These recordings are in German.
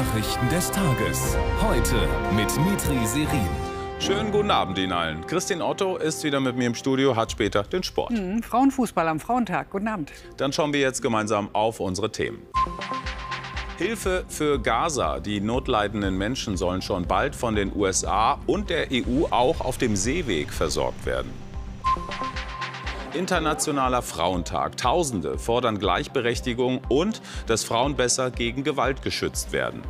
Nachrichten des Tages. Heute mit Mitri Serin. Schönen guten Abend Ihnen allen. Christine Otto ist wieder mit mir im Studio, hat später den Sport. Mhm, Frauenfußball am Frauentag. Guten Abend. Dann schauen wir jetzt gemeinsam auf unsere Themen. Hilfe für Gaza. Die notleidenden Menschen sollen schon bald von den USA und der EU auch auf dem Seeweg versorgt werden. Internationaler Frauentag. Tausende fordern Gleichberechtigung und dass Frauen besser gegen Gewalt geschützt werden.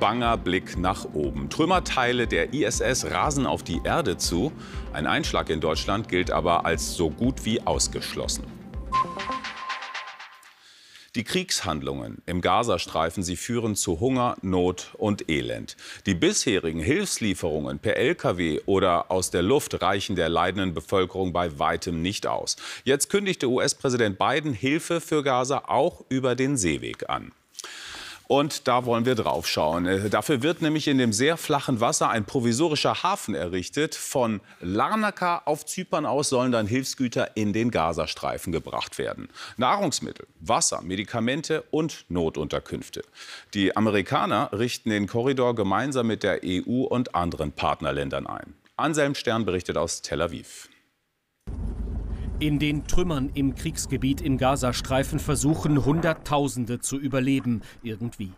Banger Blick nach oben. Trümmerteile der ISS rasen auf die Erde zu. Ein Einschlag in Deutschland gilt aber als so gut wie ausgeschlossen. Die Kriegshandlungen im Gazastreifen, sie führen zu Hunger, Not und Elend. Die bisherigen Hilfslieferungen per Lkw oder aus der Luft reichen der leidenden Bevölkerung bei weitem nicht aus. Jetzt kündigte US-Präsident Biden Hilfe für Gaza auch über den Seeweg an. Und da wollen wir drauf schauen. Äh, dafür wird nämlich in dem sehr flachen Wasser ein provisorischer Hafen errichtet. Von Larnaca auf Zypern aus sollen dann Hilfsgüter in den Gazastreifen gebracht werden. Nahrungsmittel, Wasser, Medikamente und Notunterkünfte. Die Amerikaner richten den Korridor gemeinsam mit der EU und anderen Partnerländern ein. Anselm Stern berichtet aus Tel Aviv. In den Trümmern im Kriegsgebiet im Gazastreifen versuchen Hunderttausende zu überleben, irgendwie.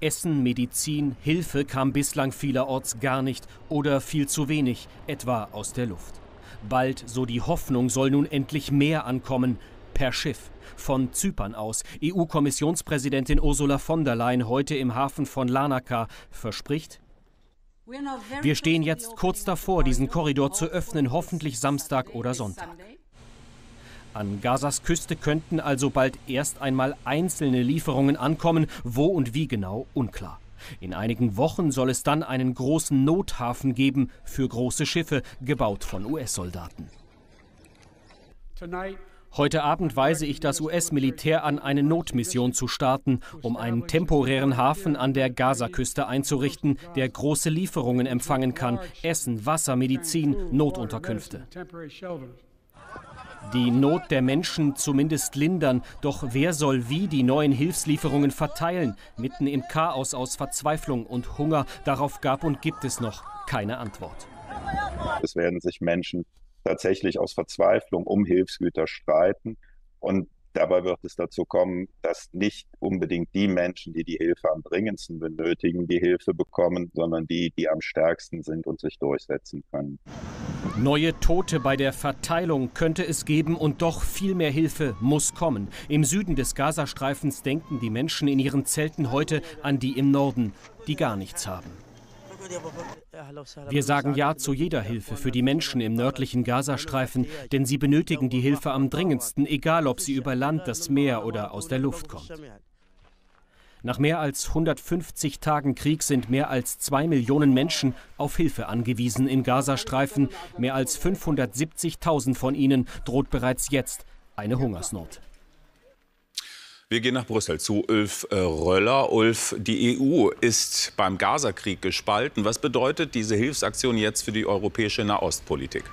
Essen, Medizin, Hilfe kam bislang vielerorts gar nicht oder viel zu wenig, etwa aus der Luft. Bald, so die Hoffnung, soll nun endlich mehr ankommen, per Schiff. Von Zypern aus. EU-Kommissionspräsidentin Ursula von der Leyen heute im Hafen von Larnaca verspricht, wir stehen jetzt kurz davor, diesen Korridor zu öffnen, hoffentlich Samstag oder Sonntag. An Gazas Küste könnten also bald erst einmal einzelne Lieferungen ankommen, wo und wie genau? Unklar. In einigen Wochen soll es dann einen großen Nothafen geben für große Schiffe, gebaut von US-Soldaten. Heute Abend weise ich das US-Militär an, eine Notmission zu starten, um einen temporären Hafen an der Gazaküste einzurichten, der große Lieferungen empfangen kann, Essen, Wasser, Medizin, Notunterkünfte die Not der Menschen zumindest lindern. Doch wer soll wie die neuen Hilfslieferungen verteilen? Mitten im Chaos aus Verzweiflung und Hunger, darauf gab und gibt es noch keine Antwort. Es werden sich Menschen tatsächlich aus Verzweiflung um Hilfsgüter streiten. Und Dabei wird es dazu kommen, dass nicht unbedingt die Menschen, die die Hilfe am dringendsten benötigen, die Hilfe bekommen, sondern die, die am stärksten sind und sich durchsetzen können. Neue Tote bei der Verteilung könnte es geben und doch viel mehr Hilfe muss kommen. Im Süden des Gazastreifens denken die Menschen in ihren Zelten heute an die im Norden, die gar nichts haben. Wir sagen Ja zu jeder Hilfe für die Menschen im nördlichen Gazastreifen, denn sie benötigen die Hilfe am dringendsten, egal ob sie über Land, das Meer oder aus der Luft kommt. Nach mehr als 150 Tagen Krieg sind mehr als zwei Millionen Menschen auf Hilfe angewiesen im Gazastreifen. Mehr als 570.000 von ihnen droht bereits jetzt eine Hungersnot. Wir gehen nach Brüssel zu Ulf äh, Röller. Ulf, die EU ist beim Gazakrieg gespalten. Was bedeutet diese Hilfsaktion jetzt für die europäische Nahostpolitik?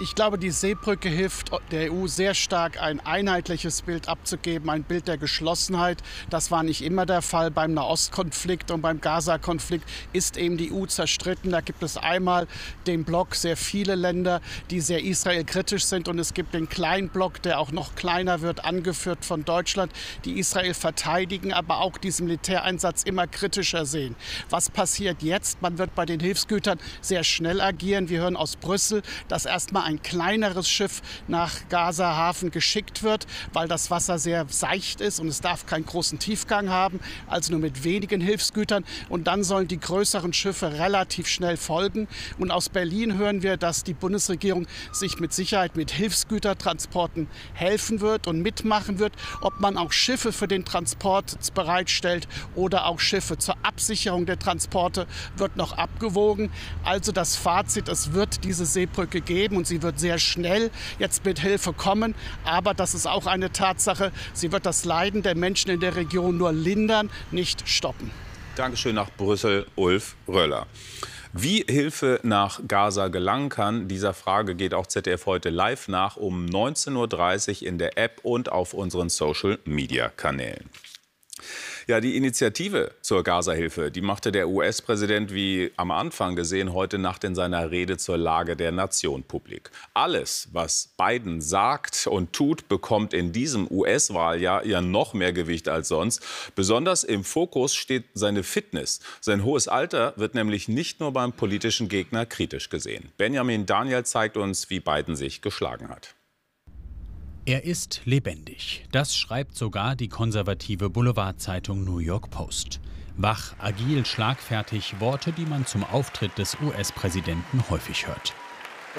Ich glaube, die Seebrücke hilft der EU sehr stark, ein einheitliches Bild abzugeben, ein Bild der Geschlossenheit. Das war nicht immer der Fall. Beim Nahostkonflikt und beim Gaza-Konflikt ist eben die EU zerstritten. Da gibt es einmal den Block sehr viele Länder, die sehr israelkritisch sind. Und es gibt den kleinen Block, der auch noch kleiner wird, angeführt von Deutschland, die Israel verteidigen, aber auch diesen Militäreinsatz immer kritischer sehen. Was passiert jetzt? Man wird bei den Hilfsgütern sehr schnell agieren. Wir hören aus Brüssel, dass erstmal ein kleineres Schiff nach Gaza-Hafen geschickt wird, weil das Wasser sehr seicht ist und es darf keinen großen Tiefgang haben, also nur mit wenigen Hilfsgütern. Und dann sollen die größeren Schiffe relativ schnell folgen. Und aus Berlin hören wir, dass die Bundesregierung sich mit Sicherheit mit Hilfsgütertransporten helfen wird und mitmachen wird. Ob man auch Schiffe für den Transport bereitstellt oder auch Schiffe zur Absicherung der Transporte, wird noch abgewogen. Also das Fazit, es wird diese Seebrücke geben und sie Sie wird sehr schnell jetzt mit Hilfe kommen. Aber das ist auch eine Tatsache. Sie wird das Leiden der Menschen in der Region nur lindern, nicht stoppen. Dankeschön nach Brüssel, Ulf Röller. Wie Hilfe nach Gaza gelangen kann, dieser Frage geht auch ZDF heute live nach um 19.30 Uhr in der App und auf unseren Social-Media-Kanälen. Ja, die Initiative zur Gaza-Hilfe, die machte der US-Präsident, wie am Anfang gesehen, heute Nacht in seiner Rede zur Lage der Nation publik. Alles, was Biden sagt und tut, bekommt in diesem US-Wahljahr ja noch mehr Gewicht als sonst. Besonders im Fokus steht seine Fitness. Sein hohes Alter wird nämlich nicht nur beim politischen Gegner kritisch gesehen. Benjamin Daniel zeigt uns, wie Biden sich geschlagen hat. Er ist lebendig. Das schreibt sogar die konservative Boulevardzeitung New York Post. Wach, agil, schlagfertig, Worte, die man zum Auftritt des US-Präsidenten häufig hört.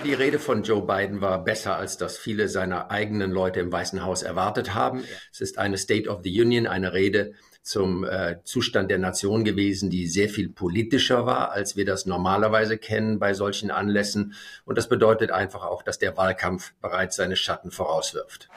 Die Rede von Joe Biden war besser, als das viele seiner eigenen Leute im Weißen Haus erwartet haben. Es ist eine State of the Union, eine Rede, zum äh, Zustand der Nation gewesen, die sehr viel politischer war, als wir das normalerweise kennen bei solchen Anlässen. Und das bedeutet einfach auch, dass der Wahlkampf bereits seine Schatten vorauswirft.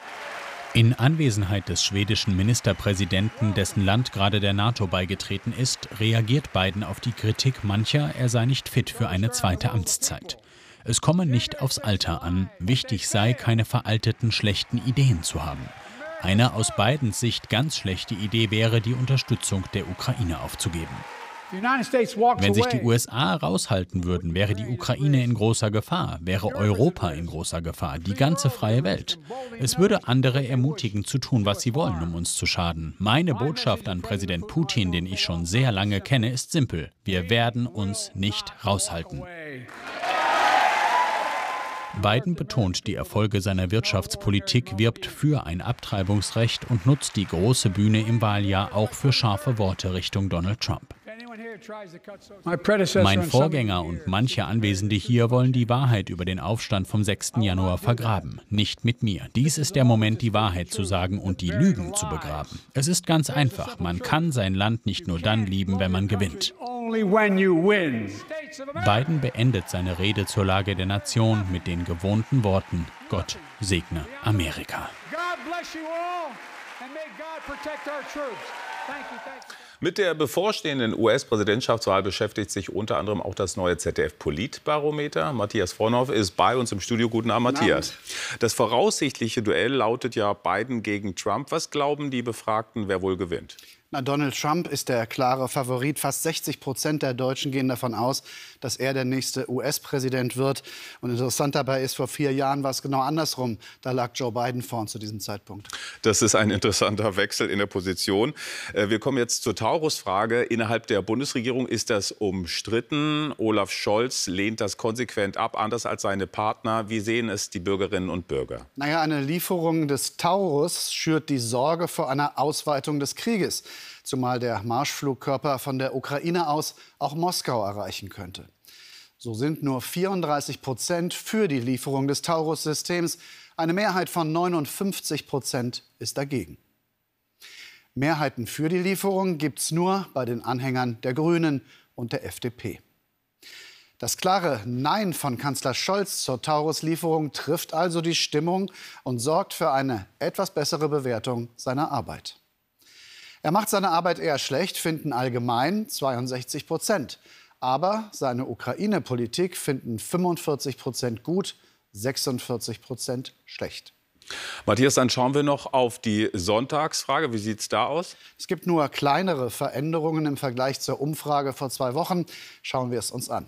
In Anwesenheit des schwedischen Ministerpräsidenten, dessen Land gerade der NATO beigetreten ist, reagiert Biden auf die Kritik mancher, er sei nicht fit für eine zweite Amtszeit. Es komme nicht aufs Alter an, wichtig sei, keine veralteten schlechten Ideen zu haben. Eine aus Bidens Sicht ganz schlechte Idee wäre, die Unterstützung der Ukraine aufzugeben. Wenn sich die USA raushalten würden, wäre die Ukraine in großer Gefahr, wäre Europa in großer Gefahr, die ganze freie Welt. Es würde andere ermutigen zu tun, was sie wollen, um uns zu schaden. Meine Botschaft an Präsident Putin, den ich schon sehr lange kenne, ist simpel. Wir werden uns nicht raushalten. Biden betont die Erfolge seiner Wirtschaftspolitik, wirbt für ein Abtreibungsrecht und nutzt die große Bühne im Wahljahr auch für scharfe Worte Richtung Donald Trump. Mein Vorgänger und manche Anwesende hier wollen die Wahrheit über den Aufstand vom 6. Januar vergraben. Nicht mit mir. Dies ist der Moment, die Wahrheit zu sagen und die Lügen zu begraben. Es ist ganz einfach. Man kann sein Land nicht nur dann lieben, wenn man gewinnt. Biden beendet seine Rede zur Lage der Nation mit den gewohnten Worten: Gott segne Amerika. Mit der bevorstehenden US-Präsidentschaftswahl beschäftigt sich unter anderem auch das neue ZDF-Politbarometer. Matthias Frohnhoff ist bei uns im Studio. Guten Abend, Matthias. Das voraussichtliche Duell lautet ja Biden gegen Trump. Was glauben die Befragten, wer wohl gewinnt? Na, Donald Trump ist der klare Favorit. Fast 60 Prozent der Deutschen gehen davon aus, dass er der nächste US-Präsident wird. Und interessant dabei ist, vor vier Jahren war es genau andersrum. Da lag Joe Biden vorn zu diesem Zeitpunkt. Das ist ein interessanter Wechsel in der Position. Äh, wir kommen jetzt zur Taurus-Frage. Innerhalb der Bundesregierung ist das umstritten. Olaf Scholz lehnt das konsequent ab, anders als seine Partner. Wie sehen es die Bürgerinnen und Bürger? Naja, eine Lieferung des Taurus schürt die Sorge vor einer Ausweitung des Krieges zumal der Marschflugkörper von der Ukraine aus auch Moskau erreichen könnte. So sind nur 34 Prozent für die Lieferung des Taurus-Systems. Eine Mehrheit von 59 Prozent ist dagegen. Mehrheiten für die Lieferung gibt es nur bei den Anhängern der Grünen und der FDP. Das klare Nein von Kanzler Scholz zur Taurus-Lieferung trifft also die Stimmung und sorgt für eine etwas bessere Bewertung seiner Arbeit. Er macht seine Arbeit eher schlecht, finden allgemein 62 Prozent. Aber seine Ukraine-Politik finden 45 Prozent gut, 46 Prozent schlecht. Matthias, dann schauen wir noch auf die Sonntagsfrage. Wie sieht es da aus? Es gibt nur kleinere Veränderungen im Vergleich zur Umfrage vor zwei Wochen. Schauen wir es uns an.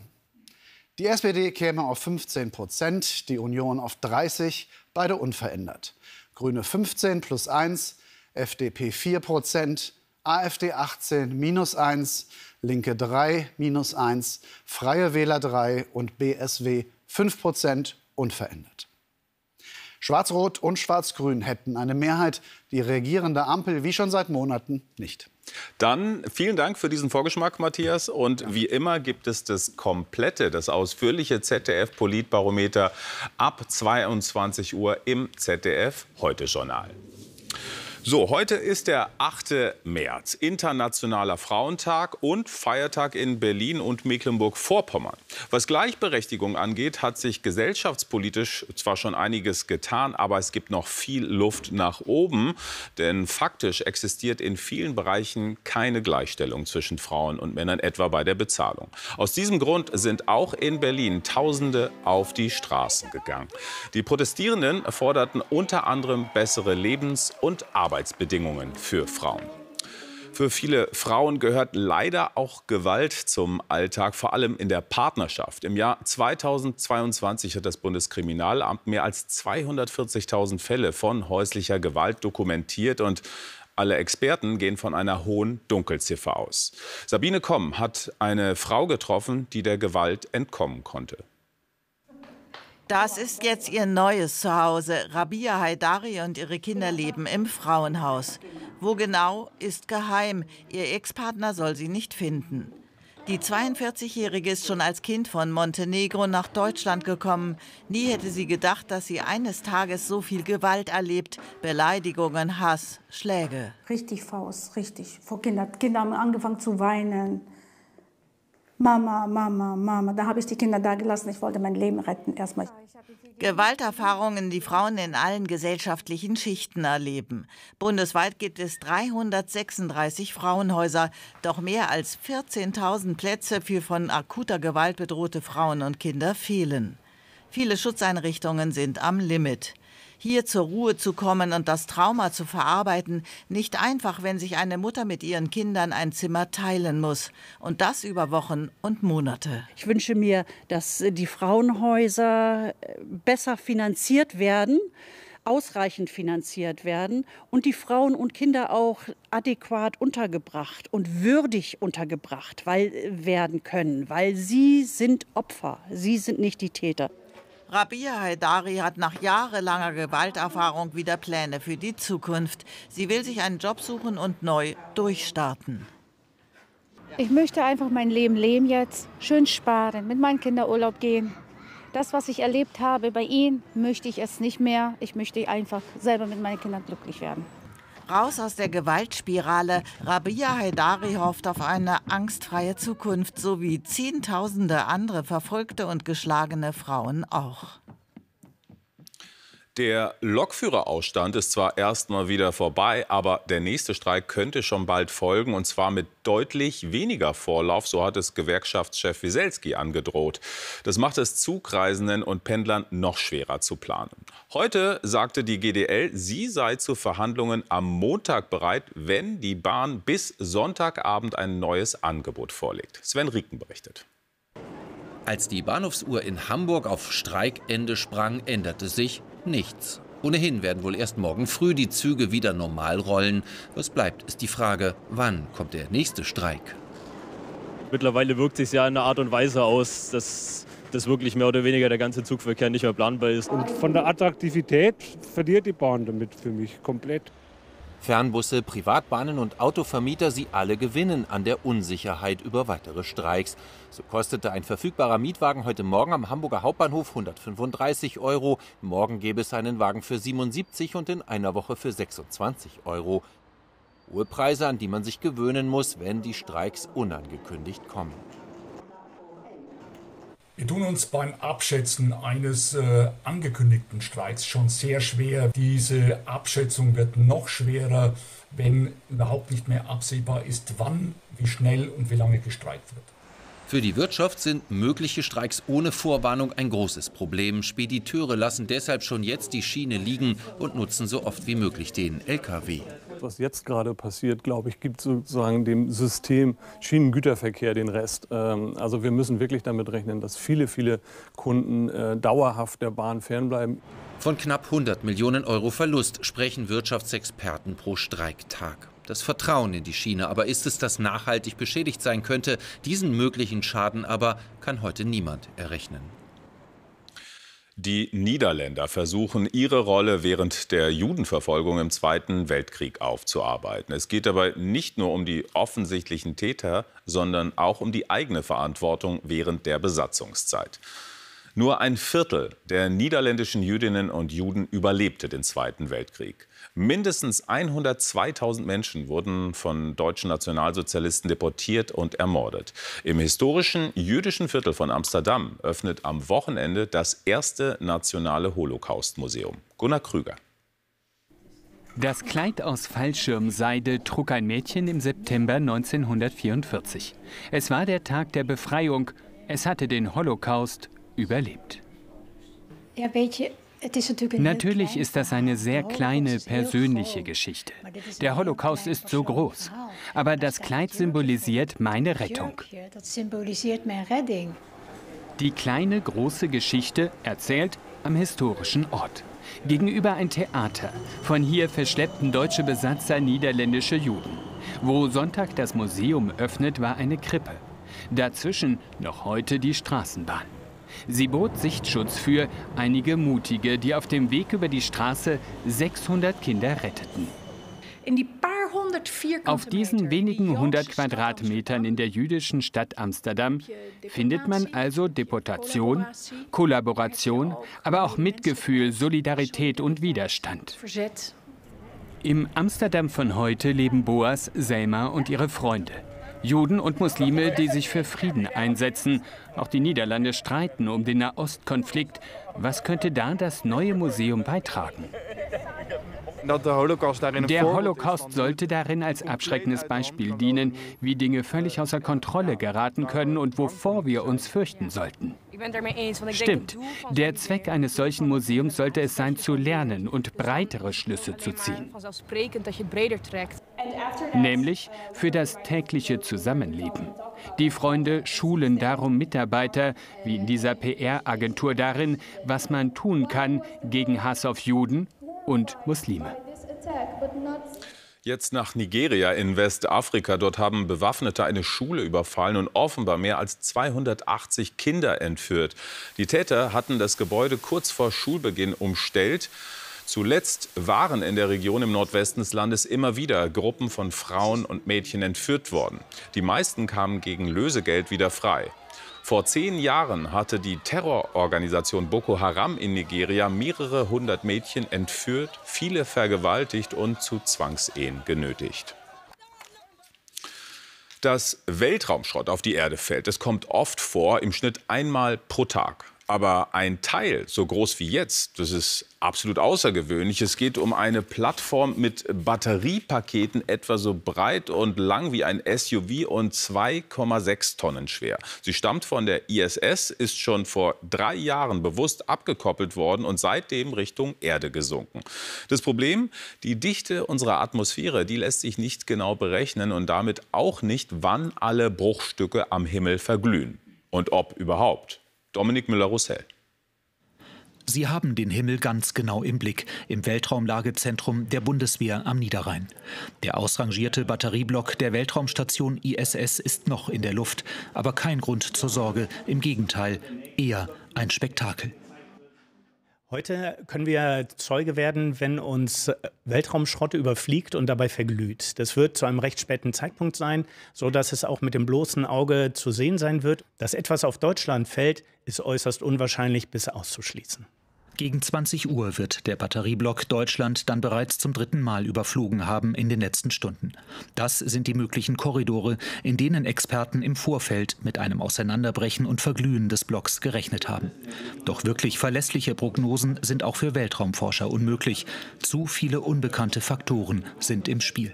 Die SPD käme auf 15 Prozent, die Union auf 30, beide unverändert. Grüne 15 plus 1, FDP 4 Prozent, AfD 18 minus 1, Linke 3 minus 1, Freie Wähler 3 und BSW 5 Prozent unverändert. Schwarz-Rot und Schwarz-Grün hätten eine Mehrheit, die regierende Ampel wie schon seit Monaten nicht. Dann vielen Dank für diesen Vorgeschmack, Matthias. Und ja. wie immer gibt es das komplette, das ausführliche ZDF-Politbarometer ab 22 Uhr im ZDF Heute-Journal. So, heute ist der 8. März, Internationaler Frauentag und Feiertag in Berlin und Mecklenburg-Vorpommern. Was Gleichberechtigung angeht, hat sich gesellschaftspolitisch zwar schon einiges getan, aber es gibt noch viel Luft nach oben. Denn faktisch existiert in vielen Bereichen keine Gleichstellung zwischen Frauen und Männern, etwa bei der Bezahlung. Aus diesem Grund sind auch in Berlin Tausende auf die Straßen gegangen. Die Protestierenden forderten unter anderem bessere Lebens- und Arbeitsbedingungen. Arbeitsbedingungen für Frauen. Für viele Frauen gehört leider auch Gewalt zum Alltag, vor allem in der Partnerschaft. Im Jahr 2022 hat das Bundeskriminalamt mehr als 240.000 Fälle von häuslicher Gewalt dokumentiert und alle Experten gehen von einer hohen Dunkelziffer aus. Sabine Komm hat eine Frau getroffen, die der Gewalt entkommen konnte. Das ist jetzt ihr neues Zuhause. Rabia Haidari und ihre Kinder leben im Frauenhaus. Wo genau, ist geheim. Ihr Ex-Partner soll sie nicht finden. Die 42-Jährige ist schon als Kind von Montenegro nach Deutschland gekommen. Nie hätte sie gedacht, dass sie eines Tages so viel Gewalt erlebt. Beleidigungen, Hass, Schläge. Richtig Faust, richtig. Vor Kindern. Kinder haben angefangen zu weinen. Mama, Mama, Mama. Da habe ich die Kinder da gelassen. Ich wollte mein Leben retten erstmal. Gewalterfahrungen, die Frauen in allen gesellschaftlichen Schichten erleben. Bundesweit gibt es 336 Frauenhäuser, doch mehr als 14.000 Plätze für von akuter Gewalt bedrohte Frauen und Kinder fehlen. Viele Schutzeinrichtungen sind am Limit hier zur Ruhe zu kommen und das Trauma zu verarbeiten, nicht einfach, wenn sich eine Mutter mit ihren Kindern ein Zimmer teilen muss. Und das über Wochen und Monate. Ich wünsche mir, dass die Frauenhäuser äh, besser finanziert werden ausreichend finanziert werden und die Frauen und Kinder auch adäquat untergebracht und würdig untergebracht weil, äh, werden können, weil sie sind Opfer, sie sind nicht die Täter. Rabia Haidari hat nach jahrelanger Gewalterfahrung wieder Pläne für die Zukunft. Sie will sich einen Job suchen und neu durchstarten. Ich möchte einfach mein Leben leben jetzt, schön sparen, mit meinen Kindern Urlaub gehen. Das, was ich erlebt habe bei ihnen, möchte ich es nicht mehr. Ich möchte einfach selber mit meinen Kindern glücklich werden. Raus aus der Gewaltspirale. Rabia Haidari hofft auf eine angstfreie Zukunft, so wie Zehntausende andere verfolgte und geschlagene Frauen auch. Der Lokführerausstand ist zwar erstmal wieder vorbei, aber der nächste Streik könnte schon bald folgen und zwar mit deutlich weniger Vorlauf, so hat es Gewerkschaftschef Wieselski angedroht. Das macht es Zugreisenden und Pendlern noch schwerer zu planen. Heute sagte die GDL, sie sei zu Verhandlungen am Montag bereit, wenn die Bahn bis Sonntagabend ein neues Angebot vorlegt. Sven Rieken berichtet. Als die Bahnhofsuhr in Hamburg auf Streikende sprang, änderte sich nichts. Ohnehin werden wohl erst morgen früh die Züge wieder normal rollen. Was bleibt, ist die Frage, wann kommt der nächste Streik? Mittlerweile wirkt sich ja in einer Art und Weise aus, dass das wirklich mehr oder weniger der ganze Zugverkehr nicht mehr planbar ist. Und von der Attraktivität verliert die Bahn damit für mich komplett. Fernbusse, Privatbahnen und Autovermieter, sie alle gewinnen an der Unsicherheit über weitere Streiks. So kostete ein verfügbarer Mietwagen heute Morgen am Hamburger Hauptbahnhof 135 Euro. Morgen gäbe es einen Wagen für 77 und in einer Woche für 26 Euro. Hohe Preise, an die man sich gewöhnen muss, wenn die Streiks unangekündigt kommen. Wir tun uns beim Abschätzen eines äh, angekündigten Streiks schon sehr schwer. Diese Abschätzung wird noch schwerer, wenn überhaupt nicht mehr absehbar ist, wann, wie schnell und wie lange gestreikt wird. Für die Wirtschaft sind mögliche Streiks ohne Vorwarnung ein großes Problem. Spediteure lassen deshalb schon jetzt die Schiene liegen und nutzen so oft wie möglich den Lkw. Was jetzt gerade passiert, glaube ich, gibt sozusagen dem System Schienengüterverkehr den Rest. Ähm, also wir müssen wirklich damit rechnen, dass viele, viele Kunden äh, dauerhaft der Bahn fernbleiben. Von knapp 100 Millionen Euro Verlust sprechen Wirtschaftsexperten pro Streiktag das Vertrauen in die Schiene. Aber ist es, das nachhaltig beschädigt sein könnte? Diesen möglichen Schaden aber kann heute niemand errechnen. Die Niederländer versuchen, ihre Rolle während der Judenverfolgung im Zweiten Weltkrieg aufzuarbeiten. Es geht dabei nicht nur um die offensichtlichen Täter, sondern auch um die eigene Verantwortung während der Besatzungszeit. Nur ein Viertel der niederländischen Jüdinnen und Juden überlebte den Zweiten Weltkrieg. Mindestens 102.000 Menschen wurden von deutschen Nationalsozialisten deportiert und ermordet. Im historischen jüdischen Viertel von Amsterdam öffnet am Wochenende das erste nationale Holocaust-Museum. Gunnar Krüger. Das Kleid aus Fallschirmseide trug ein Mädchen im September 1944. Es war der Tag der Befreiung. Es hatte den Holocaust überlebt. Ja, weet je, Natürlich ist das eine sehr kleine persönliche Geschichte. Der Holocaust ist so groß. Aber das Kleid symbolisiert meine Rettung. Die kleine große Geschichte erzählt am historischen Ort. Gegenüber ein Theater. Von hier verschleppten deutsche Besatzer niederländische Juden. Wo Sonntag das Museum öffnet, war eine Krippe. Dazwischen noch heute die Straßenbahn. Sie bot Sichtschutz für einige Mutige, die auf dem Weg über die Straße 600 Kinder retteten. In die paar hundert Auf diesen wenigen hundert Quadratmetern in der jüdischen Stadt Amsterdam findet man also Deportation, Kollaboration, aber auch Mitgefühl, Solidarität und Widerstand. Im Amsterdam von heute leben Boas, Selma und ihre Freunde. Juden und Muslime, die sich für Frieden einsetzen. Auch die Niederlande streiten um den Nahostkonflikt. Was könnte da das neue Museum beitragen? Der Holocaust sollte darin als abschreckendes Beispiel dienen, wie Dinge völlig außer Kontrolle geraten können und wovor wir uns fürchten sollten. Stimmt. Der Zweck eines solchen Museums sollte es sein, zu lernen und breitere Schlüsse zu ziehen. Nämlich für das tägliche Zusammenleben. Die Freunde schulen darum Mitarbeiter, wie in dieser PR-Agentur darin, was man tun kann gegen Hass auf Juden und Muslime. Jetzt nach Nigeria in Westafrika. Dort haben Bewaffnete eine Schule überfallen und offenbar mehr als 280 Kinder entführt. Die Täter hatten das Gebäude kurz vor Schulbeginn umstellt. Zuletzt waren in der Region im Nordwesten des Landes immer wieder Gruppen von Frauen und Mädchen entführt worden. Die meisten kamen gegen Lösegeld wieder frei. Vor zehn Jahren hatte die Terrororganisation Boko Haram in Nigeria mehrere hundert Mädchen entführt, viele vergewaltigt und zu Zwangsehen genötigt. Dass Weltraumschrott auf die Erde fällt, das kommt oft vor, im Schnitt einmal pro Tag. Aber ein Teil so groß wie jetzt, das ist absolut außergewöhnlich. Es geht um eine Plattform mit Batteriepaketen etwa so breit und lang wie ein SUV und 2,6 Tonnen schwer. Sie stammt von der ISS, ist schon vor drei Jahren bewusst abgekoppelt worden und seitdem Richtung Erde gesunken. Das Problem, die Dichte unserer Atmosphäre, die lässt sich nicht genau berechnen und damit auch nicht, wann alle Bruchstücke am Himmel verglühen und ob überhaupt. Dominik Müller-Roussel. Sie haben den Himmel ganz genau im Blick im Weltraumlagezentrum der Bundeswehr am Niederrhein. Der ausrangierte Batterieblock der Weltraumstation ISS ist noch in der Luft, aber kein Grund zur Sorge, im Gegenteil, eher ein Spektakel. Heute können wir Zeuge werden, wenn uns Weltraumschrott überfliegt und dabei verglüht. Das wird zu einem recht späten Zeitpunkt sein, so dass es auch mit dem bloßen Auge zu sehen sein wird. Dass etwas auf Deutschland fällt, ist äußerst unwahrscheinlich bis auszuschließen. Gegen 20 Uhr wird der Batterieblock Deutschland dann bereits zum dritten Mal überflogen haben in den letzten Stunden. Das sind die möglichen Korridore, in denen Experten im Vorfeld mit einem Auseinanderbrechen und Verglühen des Blocks gerechnet haben. Doch wirklich verlässliche Prognosen sind auch für Weltraumforscher unmöglich. Zu viele unbekannte Faktoren sind im Spiel.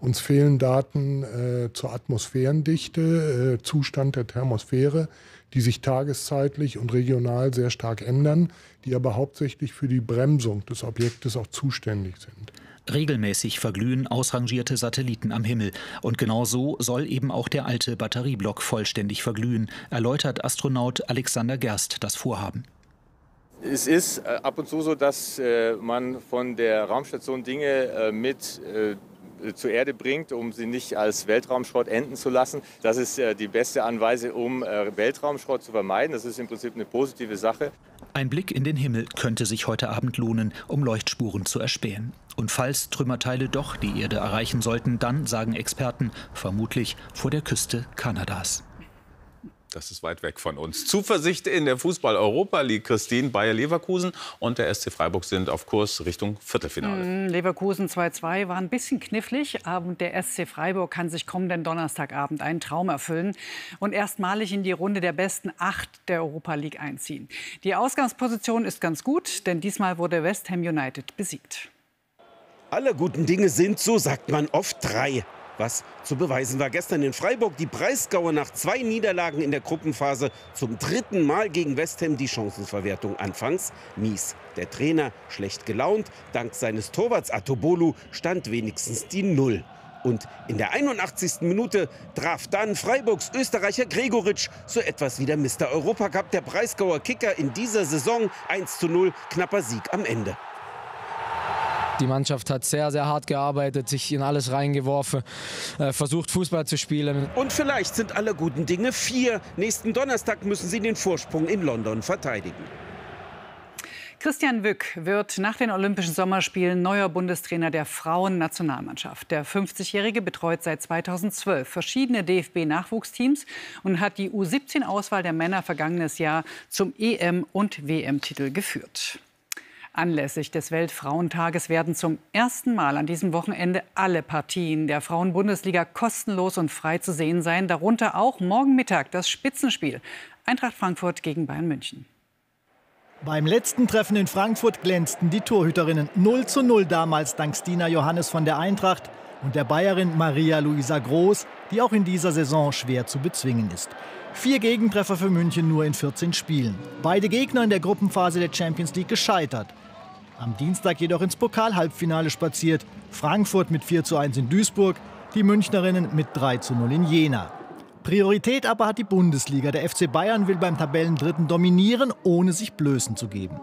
Uns fehlen Daten äh, zur Atmosphärendichte, äh, Zustand der Thermosphäre, die sich tageszeitlich und regional sehr stark ändern, die aber hauptsächlich für die Bremsung des Objektes auch zuständig sind. Regelmäßig verglühen ausrangierte Satelliten am Himmel. Und genau so soll eben auch der alte Batterieblock vollständig verglühen, erläutert Astronaut Alexander Gerst das Vorhaben. Es ist äh, ab und zu so, dass äh, man von der Raumstation Dinge äh, mit zur Erde bringt, um sie nicht als Weltraumschrott enden zu lassen. Das ist äh, die beste Anweise, um äh, Weltraumschrott zu vermeiden. Das ist im Prinzip eine positive Sache. Ein Blick in den Himmel könnte sich heute Abend lohnen, um Leuchtspuren zu erspähen. Und falls Trümmerteile doch die Erde erreichen sollten, dann, sagen Experten, vermutlich vor der Küste Kanadas. Das ist weit weg von uns. Zuversicht in der Fußball-Europa League. Christine, Bayer Leverkusen und der SC Freiburg sind auf Kurs Richtung Viertelfinale. Mm, Leverkusen 2-2 war ein bisschen knifflig, aber der SC Freiburg kann sich kommenden Donnerstagabend einen Traum erfüllen und erstmalig in die Runde der besten acht der Europa League einziehen. Die Ausgangsposition ist ganz gut, denn diesmal wurde West Ham United besiegt. Alle guten Dinge sind, so sagt man oft, drei. Was zu beweisen war. Gestern in Freiburg die Breisgauer nach zwei Niederlagen in der Gruppenphase zum dritten Mal gegen West Ham die Chancenverwertung anfangs mies. Der Trainer schlecht gelaunt, dank seines Torwarts Atobolu stand wenigstens die Null. Und in der 81. Minute traf dann Freiburgs Österreicher Gregoritsch so etwas wie der Mr. Europacup der Breisgauer Kicker in dieser Saison 1 zu 0, knapper Sieg am Ende. Die Mannschaft hat sehr, sehr hart gearbeitet, sich in alles reingeworfen, äh, versucht Fußball zu spielen. Und vielleicht sind alle guten Dinge vier. Nächsten Donnerstag müssen sie den Vorsprung in London verteidigen. Christian Wück wird nach den Olympischen Sommerspielen neuer Bundestrainer der Frauennationalmannschaft. Der 50-Jährige betreut seit 2012 verschiedene DFB-Nachwuchsteams und hat die U17-Auswahl der Männer vergangenes Jahr zum EM- und WM-Titel geführt. Anlässlich des Weltfrauentages werden zum ersten Mal an diesem Wochenende alle Partien der Frauenbundesliga kostenlos und frei zu sehen sein, darunter auch morgen Mittag das Spitzenspiel Eintracht Frankfurt gegen Bayern München. Beim letzten Treffen in Frankfurt glänzten die Torhüterinnen 0 zu 0 damals dank Stina Johannes von der Eintracht und der Bayerin Maria Luisa Groß, die auch in dieser Saison schwer zu bezwingen ist. Vier Gegentreffer für München nur in 14 Spielen. Beide Gegner in der Gruppenphase der Champions League gescheitert. Am Dienstag jedoch ins Pokal-Halbfinale spaziert. Frankfurt mit 4 zu 1 in Duisburg, die Münchnerinnen mit 3 zu 0 in Jena. Priorität aber hat die Bundesliga. Der FC Bayern will beim Tabellendritten dominieren, ohne sich blößen zu geben.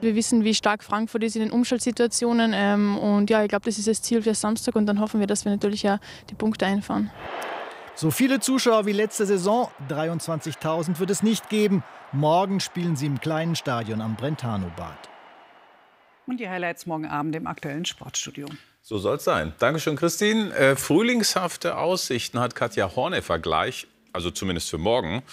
Wir wissen, wie stark Frankfurt ist in den Umschaltsituationen. Ähm, und ja, ich glaube, das ist das Ziel für Samstag. Und dann hoffen wir, dass wir natürlich ja die Punkte einfahren. So viele Zuschauer wie letzte Saison, 23.000, wird es nicht geben. Morgen spielen sie im kleinen Stadion am Brentano-Bad. Und die Highlights morgen Abend im aktuellen Sportstudio. So soll es sein. Dankeschön, Christine. Äh, frühlingshafte Aussichten hat Katja Horneffer gleich, also zumindest für morgen.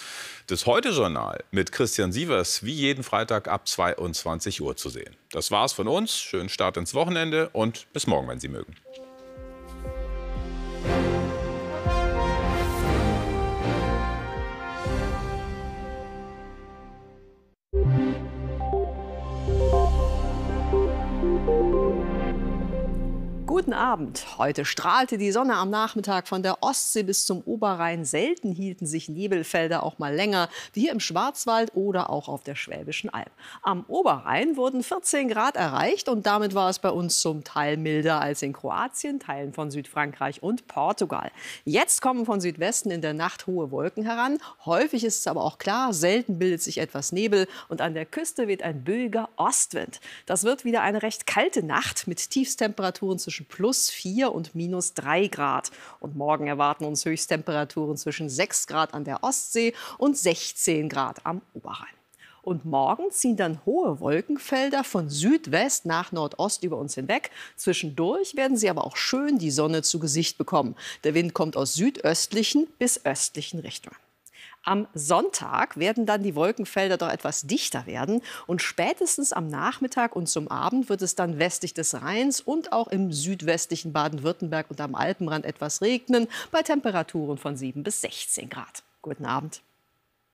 Das Heute-Journal mit Christian Sievers wie jeden Freitag ab 22 Uhr zu sehen. Das war's von uns. Schönen Start ins Wochenende und bis morgen, wenn Sie mögen. Guten Abend. Heute strahlte die Sonne am Nachmittag von der Ostsee bis zum Oberrhein. Selten hielten sich Nebelfelder auch mal länger, wie hier im Schwarzwald oder auch auf der Schwäbischen Alb. Am Oberrhein wurden 14 Grad erreicht und damit war es bei uns zum Teil milder als in Kroatien, Teilen von Südfrankreich und Portugal. Jetzt kommen von Südwesten in der Nacht hohe Wolken heran. Häufig ist es aber auch klar, selten bildet sich etwas Nebel und an der Küste weht ein böiger Ostwind. Das wird wieder eine recht kalte Nacht mit Tiefstemperaturen zwischen plus 4 und minus 3 Grad. Und morgen erwarten uns Höchsttemperaturen zwischen 6 Grad an der Ostsee und 16 Grad am Oberrhein. Und morgen ziehen dann hohe Wolkenfelder von Südwest nach Nordost über uns hinweg. Zwischendurch werden sie aber auch schön die Sonne zu Gesicht bekommen. Der Wind kommt aus südöstlichen bis östlichen Richtungen. Am Sonntag werden dann die Wolkenfelder doch etwas dichter werden und spätestens am Nachmittag und zum Abend wird es dann westlich des Rheins und auch im südwestlichen Baden-Württemberg und am Alpenrand etwas regnen bei Temperaturen von 7 bis 16 Grad. Guten Abend.